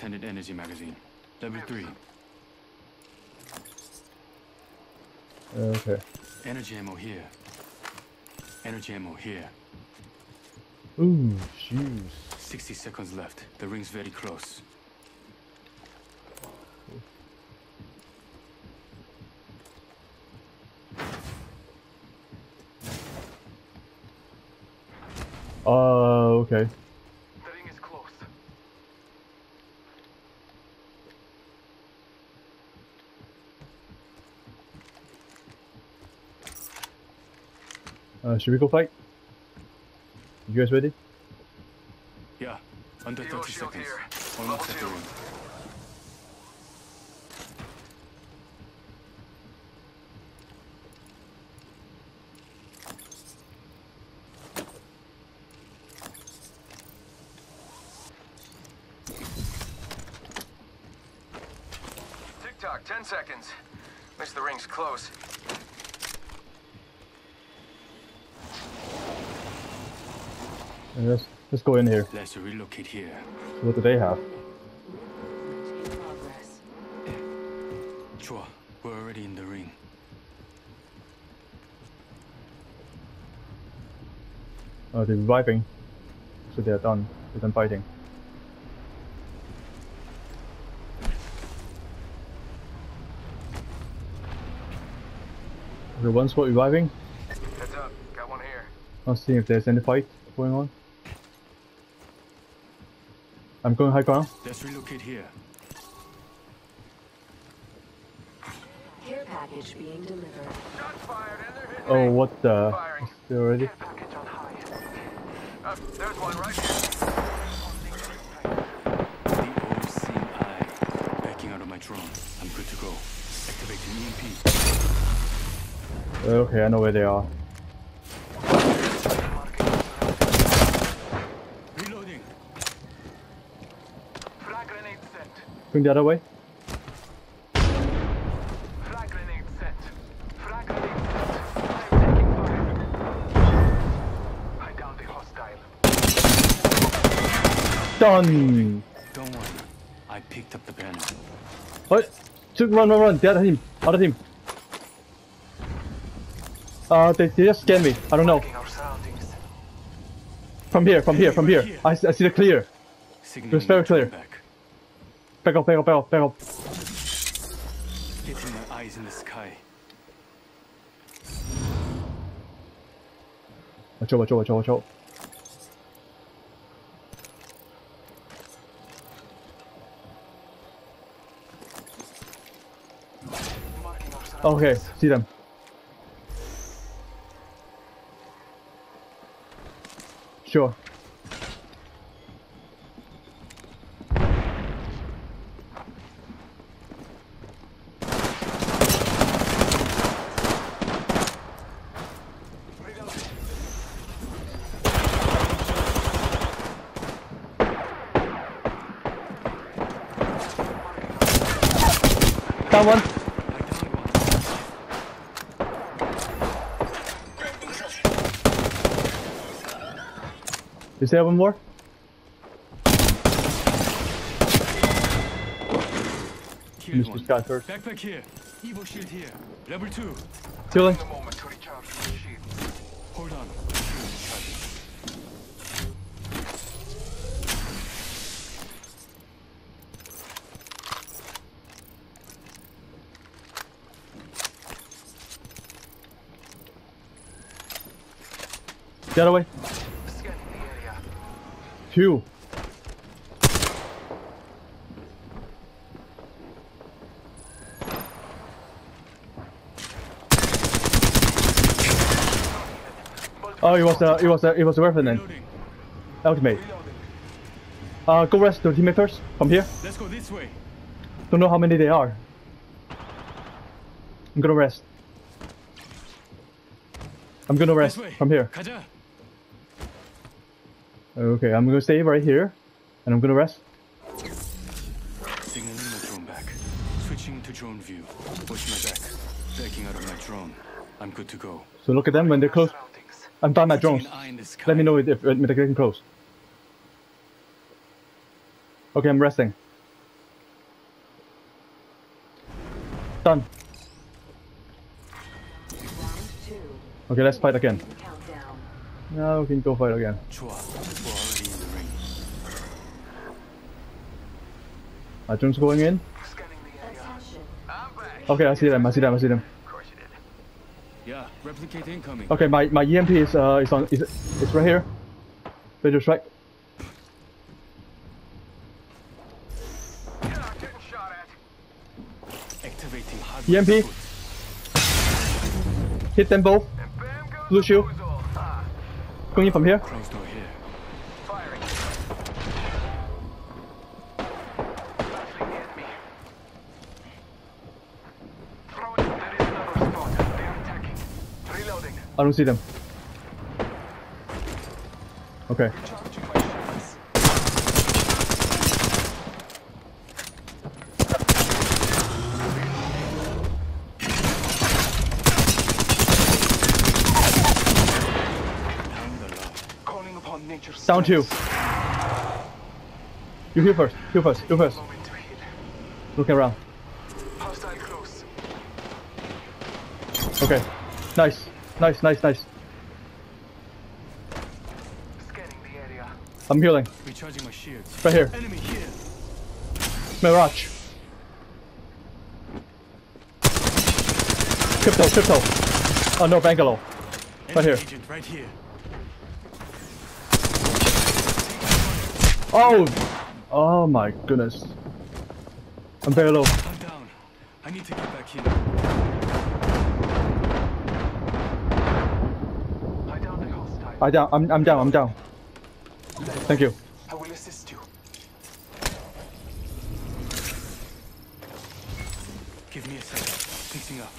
Extended energy magazine. Level 3. Okay. Energy ammo here. Energy ammo here. Ooh, shoes. 60 seconds left. The ring's very close. Uh, okay. The ring is close. Uh, should we go fight? You guys ready? Yeah, under 30 seconds. here. Almost Level at the two. ring. Tick tock, 10 seconds. Wish the ring's close. Uh, Let's let's go in here. Let's relocate here. So what do they have? Chua, we're already in the ring. Uh, they're reviving. So they're done. They're done fighting. The one spot reviving. Heads up, got one here. I'll see if there's any fight going on. I'm going high ground. Let's relocate here. Care package being delivered. Shots fired and they're hitting Oh, what the? Firing. They already? Care package on high. Uh, there's one right here. The old seeing eye. Backing out of my drone. I'm good to go. Activating EMP. Okay, I know where they are. Reloading. Frag grenade sent. Going the other way. Frag grenade sent. Frag grenade sent. I'm taking fire. I downed the hostile. Done! Don't worry. I picked up the banner. What? Shoot, run, run, run. The other team. Other team. Uh, they, they just scanned me. I don't know. Marking our surroundings. From here, from here, from here. I see the clear. Signaling It's very to turn clear. Back. Up, back up, back up, back up. Getting my eyes in the sky. Watch out, watch out, watch out, watch out. Marking our surroundings. Okay, see them. Sure. Is there one more? Killed Mr. Scott first. Backpack here. Evo shield here. Level 2. Healing. The moment to recharge my shield. Hold on. Charging. The Two. Oh, he was a, it was a, it was a weapon then. Ultimate. Uh, go rest your teammate first. From here. Let's go this way. Don't know how many they are. I'm gonna rest. I'm gonna rest from here. Okay, I'm gonna stay right here, and I'm gonna rest. Signaling my drone back. Switching to drone view. My back. Backing out of my drone. I'm good to go. So look at them when they're close. I'm down my drones. Let me know if, if, if they're getting close. Okay, I'm resting. Done. Okay, let's fight again. Now we can go fight again. June's going in. Okay, I see them. I see them. I see them. Yeah, replicate incoming. Okay, my, my EMP is uh is on is it's right here. Visual strike. EMP. Hit them both. Blue shield. Going in from here. I don't see them. Okay. Charging my shields. Down the law. Calling upon nature's Down two. You heal first. Heal first. Heal first. Moment to heal. Looking around. Okay. Nice. Nice. Nice. Nice. Scanning the area. I'm healing. Recharging my shields. Right here. Enemy here. Mirage. Crypto. Crypto. Oh no, Bangalore. Right here. Agent right here. Oh. Oh my goodness. I'm very low. I'm down. I need to get back in. I down. I'm I'm down. I'm down. Thank you. I will assist you. Give me a second. Fixing up.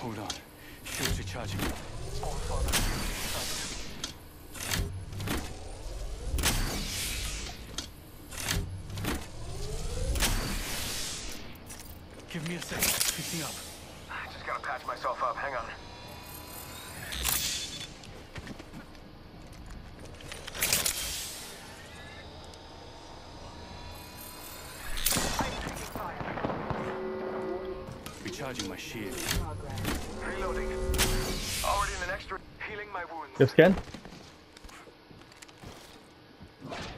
Hold on. Shields recharging. Give me a second. Fixing up. I just patch myself up. Hang on. I'm. Recharging my shield. Progress. Reloading. Already in an extra. Healing my wounds. You have scan?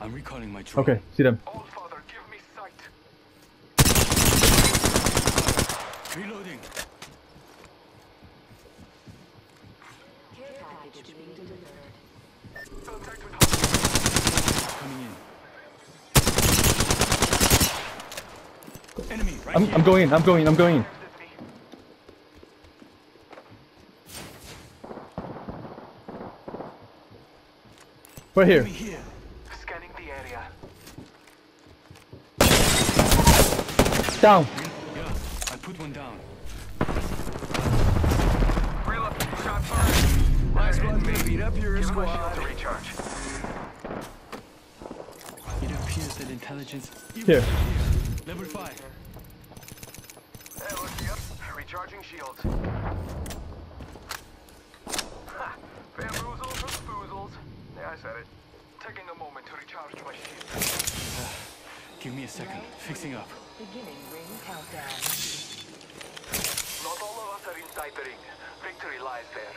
I'm recalling my drone. Okay. See them. All father, give me sight. Reloading. Care I'm. I'm going in. I'm going in. I'm going in. Right here. Here. Scanning the area. Down. Yeah, I put one down. Reload. Shot fired. Last one's gonna beat up your Give squad. to recharge. It appears that intelligence. Here. Level five. Hey, look me. Recharging shields. Ha! Bamboozles and spoozles. Yeah, I said it. Taking a moment to recharge my shield. Give me a second. Fixing up. Beginning ring countdown. Not all of us are inside the ring. Victory lies there.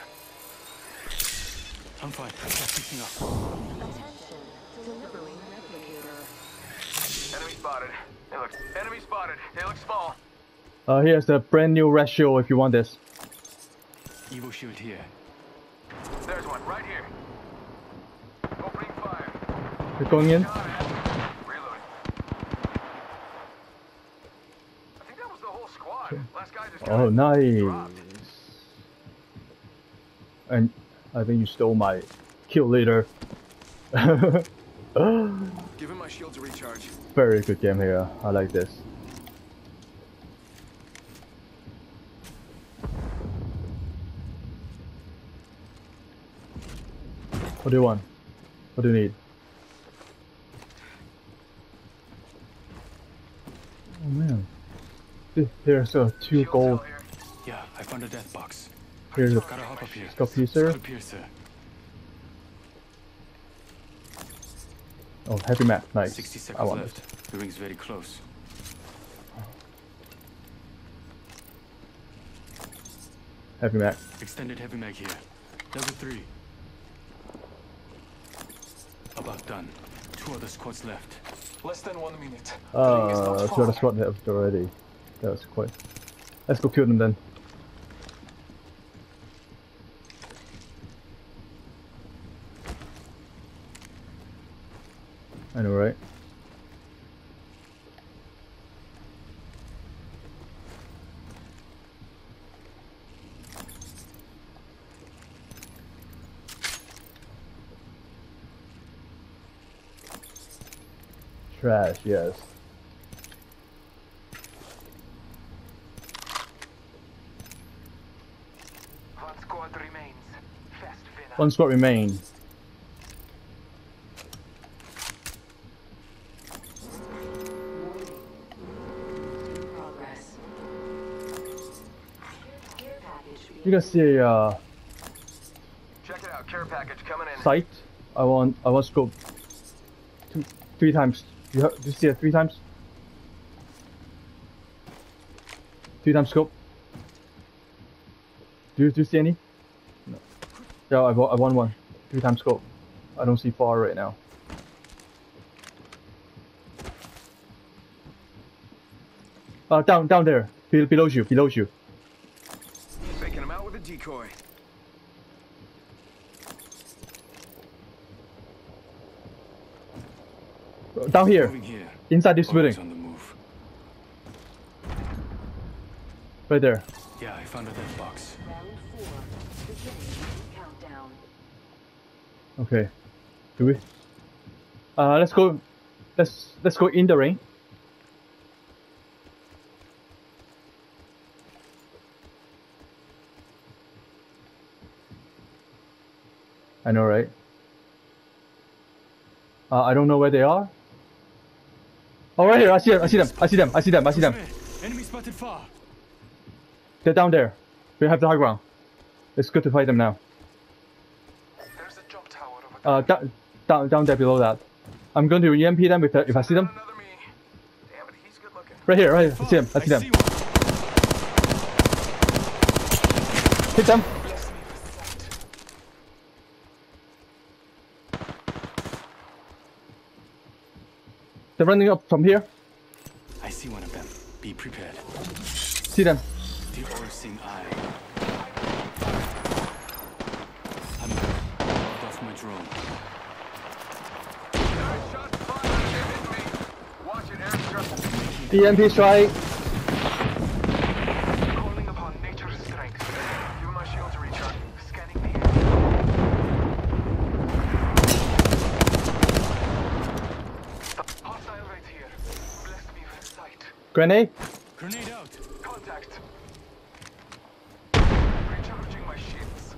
I'm fine. Just fixing up. Attention. Delivering replicator. Enemy spotted. They look. Enemy spotted. They look small. Uh, here's the brand new ratio if you want this. Evo shield here. There's one right here. Opening fire. You're going in. Reloading. I think that was the whole squad. Last guy just Oh, nice. dropped. And I think you stole my kill leader. Give him my shield to recharge. Very good game here. I like this. What do you want? What do you need? Oh man. Th- There's uh, two Shield gold. Yeah, I found a death box. Here's a Gotta hop up here. skull piercer. Oh, heavy mag. Nice. 60 I want left. this. The ring's very close. Heavy mag. Extended heavy mag here. Level 3. About done. Two other squads left. Less than one minute. The ring is Uh, so that's what left already. That was quite. Let's go kill them then. I know, right? Trash, yes. One squad remains. One squad remain. You can see a uh, Check it out. Care package coming in. sight. I want I want scope. Two, three times. You do you see it three times? Three times scope. Do you, do you see any? No. Yeah, I, wa- I want one. Three times scope. I don't see far right now. Uh, down, down there. Be- below you, below you. Decoy. Down here, here. inside this building, on the move. right there. Yeah, I found a death box. round four. Beginning ring countdown. Okay. Do we? Uh, let's go. Let's let's go in the ring. I know, right? Uh, I don't know where they are. Oh, right here! I see them! I see them! I see them! I see them! I see them! Hey, enemy spotted far. They're down there. We have the high ground. It's good to fight them now. There's a jump tower over there. Uh, down, down, down there below that. I'm going to EMP them if, if I see them. Damn it, he's good looking. Right here, right here. I see them. I see them. Hit them. Bless me with sight. They're running up from here. I see one of them. Be prepared. See them. The all-seeing eye. I'm off my drone. Nice shot fired. They hit me. Watch it, airstrike. EMP strike. Calling upon nature's strength. Give my shield to recharge. Scanning the air. Hostile right here. Bless me with sight. Grenade. Grenade out. Contact. Recharging my shields.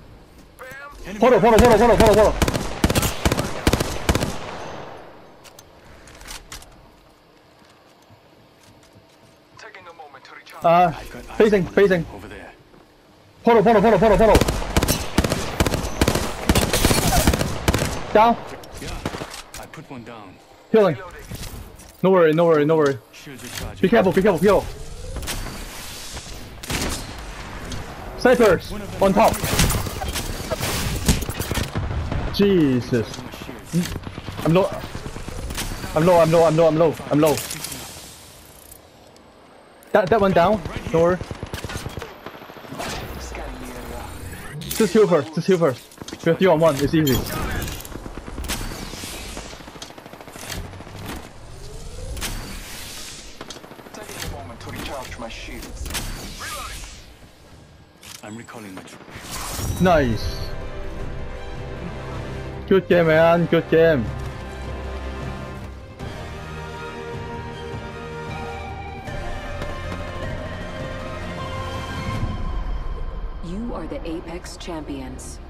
Bam! Enemy Follow, follow, follow, follow, follow, follow. Taking a moment to recharge. Uh, I've got eyes facing, on one of them facing. Over there. Follow, follow, follow, follow, follow. Down. Yeah. I put one down. Healing. No worry, no worry, no worry. Be careful, be careful, be careful. Snipers on top. Jesus. I'm low. I'm low, I'm low, I'm low, I'm low, I'm low. That that one down. Area. Just heal first, just heal first. We're three on one, it's easy. Taking a moment to recharge my shields. I'm recalling my drone. Nice. Good game, man. Good game. You are the Apex champions.